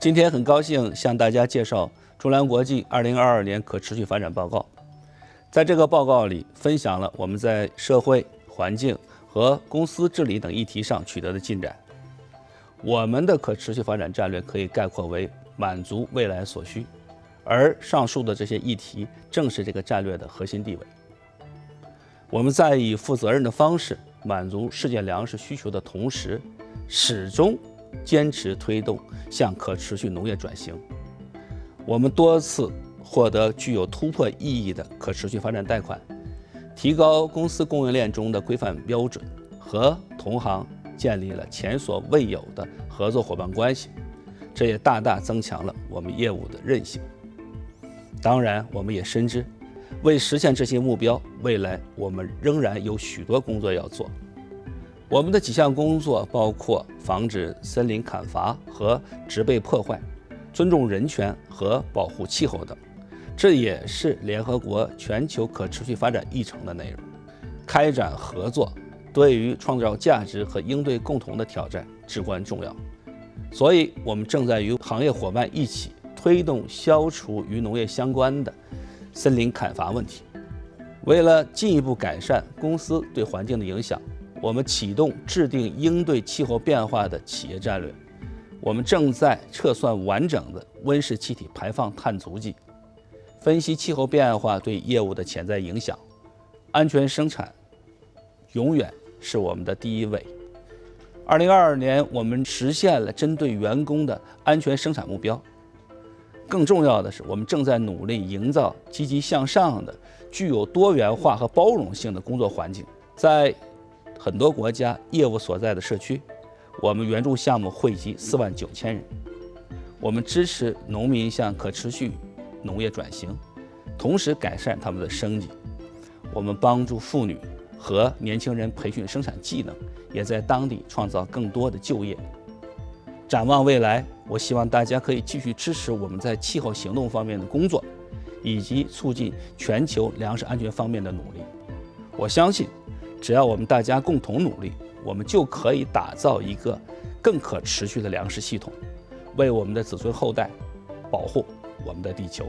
今天很高兴向大家介绍中粮国际2022年可持续发展报告。在这个报告里，分享了我们在社会环境和公司治理等议题上取得的进展。我们的可持续发展战略可以概括为满足未来所需，而上述的这些议题正是这个战略的核心地位。我们在以负责任的方式满足世界粮食需求的同时，始终坚持推动向可持续农业转型。我们多次获得具有突破意义的可持续发展贷款，提高公司供应链中的规范标准，和同行建立了前所未有的合作伙伴关系，这也大大增强了我们业务的韧性。当然，我们也深知。为实现这些目标，未来我们仍然有许多工作要做。我们的几项工作包括防止森林砍伐和植被破坏、尊重人权和保护气候等，这也是联合国全球可持续发展议程的内容。开展合作对于创造价值和应对共同的挑战至关重要，所以我们正在与行业伙伴一起推动消除与农业相关的。森林砍伐问题，为了进一步改善公司对环境的影响，我们启动制定应对气候变化的企业战略。我们正在测算完整的温室气体排放碳足迹，分析气候变化对业务的潜在影响。安全生产永远是我们的第一位。二零二二年，我们实现了针对员工的安全生产目标。更重要的是，我们正在努力营造积极向上的、具有多元化和包容性的工作环境。在很多国家业务所在的社区，我们援助项目惠及四万九千人。我们支持农民向可持续农业转型，同时改善他们的生计。我们帮助妇女和年轻人培训生产技能，也在当地创造更多的就业。展望未来，我希望大家可以继续支持我们在气候行动方面的工作，以及促进全球粮食安全方面的努力。我相信，只要我们大家共同努力，我们就可以打造一个更可持续的粮食系统，为我们的子孙后代保护我们的地球。